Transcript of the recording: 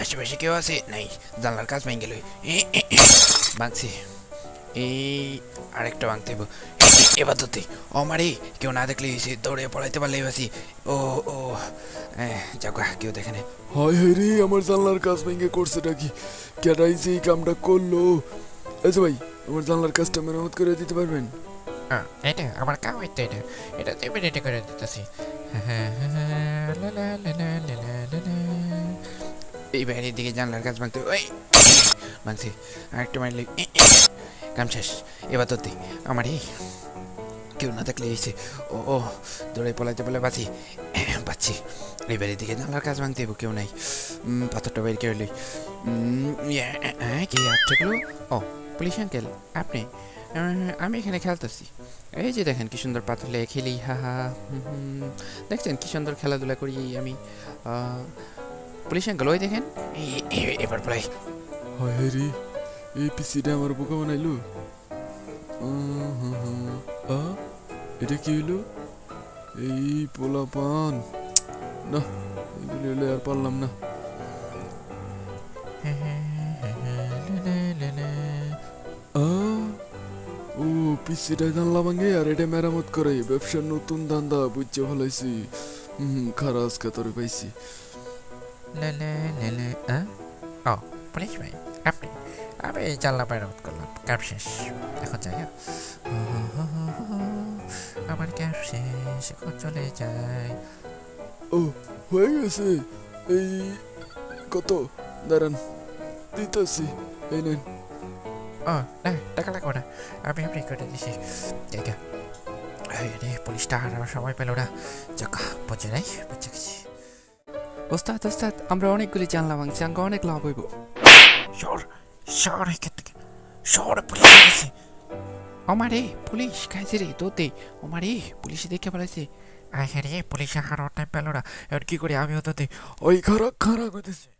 আশেপাশে কেউ আছে নাই জানলার কাজ ভেঙে গেল ভাঙছি এই আরেকটা ভাঙতে হইব এবার ধরতে ও মারি কেউ না দেখলে সে দৌড়ে পড়াইতে পারলে বাসি ও ও যাক কেউ দেখে নে হয় হয় রে আমার জানলার কাজ ভেঙে করছেটা কি কেটাই সেই কামটা করল আচ্ছা ভাই আমার জানলার কাজটা মেরামত করে দিতে পারবেন হ্যাঁ এটা আমার কাম এটা এটা এটা তো করে দিতেছি হ্যাঁ হ্যাঁ হ্যাঁ এই বাইরের দিকে জানলার কাজ ভাঙতে ওই ভাঙছি। আরেকটা মারলে কাম শেষ। এবার ধরতে আমার এই কেউ না থাকলে এসে ও ও দৌড়ে পলাইতে পারলে বাঁচি। বাঁচছি। এই বাড়ির দিকে জানলার কাজ ভাঙতে হইব কেউ নাই। পাথরটা লই। ইয়ে, হ্যাঁ কি হাত ঠেকলো ও পুলিশ আঙ্কেল আপনি? আমি এখানে খেলতেছি। এই যে দেখেন কি সুন্দর পাথর লেগে খেলি। হা হা। দেখছেন কি সুন্দর খেলাধুলা করি আমি। পুলিশ আঙ্কেল ওই দেখেন। এবার প্রায় হায় হায় রে, এই পিসিটা আমার বোকা বানাইলো। এটা কি হইল? এই পোলা পান। না, এগুলি হলে আর পারলাম না। ও, পিসিটা জানলা ভাঙে আর এটা মেরামত করে। ব্যবসার নতুন দান্দা বুঝছে ভালাইছি। হুম খারা আজকে পাইছি? ও পুলিশ ভাই আপনি আমি এই জানলা মেরামত করলাম কাম শেষ এখন যাই হ্যাঁ? আমার ক্যাব শেষ এখন চলে যায় ও হয়ে গেছে এই কত দাঁড়ান দিতেছি এই নেন ও না টাকা লাগবে না আমি আপনি করে দিছি জায়গা পুলিশটা আর আমার সময় পেল না যাক বুঝে নাই বুঝে গেছি ওস্তাদ ওস্তাদ আমরা অনেকগুলি জানলা ভাঙছি আমাকে অনেক লাভ হইব। শহর সর এখান থেকে। শহরে পুলিশ গেছে আমারে পুলিশ খাইছে রে তোতে। আমারে পুলিশে দেখে ফেলাইছে। আরে পুলিশ আর টাইম পেল না এবার কি করি আমিও তোতে। ওই খারাপ খারাপ হইতেছে